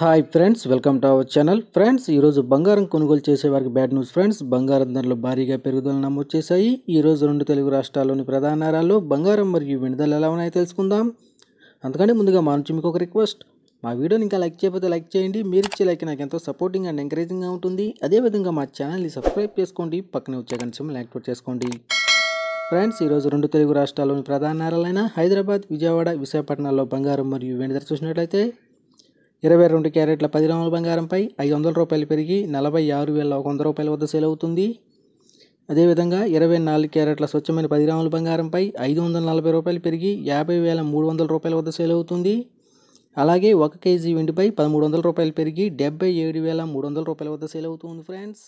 Hi friends welcome to our channel. Friends ఈరోజు బంగారం కొనుగోలు చేసే వారికి బ్యాడ్ న్యూస్. ఫ్రెండ్స్ బంగారం ధరలు భారీగా పెరుగుదల నమోదు చేశాయి. ఈరోజు రెండు తెలుగు రాష్ట్రాల్లోని ప్రధాన నగరాల్లో బంగారం మరియు విడుదల ఎలా ఉన్నాయో తెలుసుకుందాం. అందుకని ముందుగా మా నుంచి మీకు ఒక రిక్వెస్ట్. మా వీడియోని ఇంకా లైక్ చేయకపోతే లైక్ చేయండి. మీరు ఇచ్చే లైక్ నాకు ఎంతో సపోర్టింగ్ అండ్ ఎంకరేజింగ్గా ఉంటుంది. అదేవిధంగా మా ఛానల్ని సబ్స్క్రైబ్ చేసుకోండి. పక్కనే వచ్చే కనీసం యాక్టివేట్ చేసుకోండి. ఫ్రెండ్స్ ఈరోజు రెండు తెలుగు రాష్ట్రాల్లోని ప్రధాన నగరాలైన హైదరాబాద్ విజయవాడ విశాఖపట్నాల్లో బంగారం మరియు వెండి ధర చూసినట్లయితే ఇరవై రెండు క్యారెట్ల పది గ్రాముల బంగారంపై ఐదు వందల రూపాయలు పెరిగి నలభై ఆరు వేల ఒక వంద రూపాయల వద్ద సేల్ అవుతుంది. అదేవిధంగా ఇరవై నాలుగు క్యారెట్ల స్వచ్ఛమైన పది గ్రాముల బంగారంపై ఐదు వందల నలభై రూపాయలు పెరిగి యాభై వేల మూడు వందల రూపాయల వద్ద సేల్ అవుతుంది. అలాగే ఒక కేజీ వెండిపై పదమూడు వందల రూపాయలు పెరిగి డెబ్బై ఏడు వేల మూడు వందల రూపాయల వద్ద సేల్ అవుతుంది ఫ్రెండ్స్.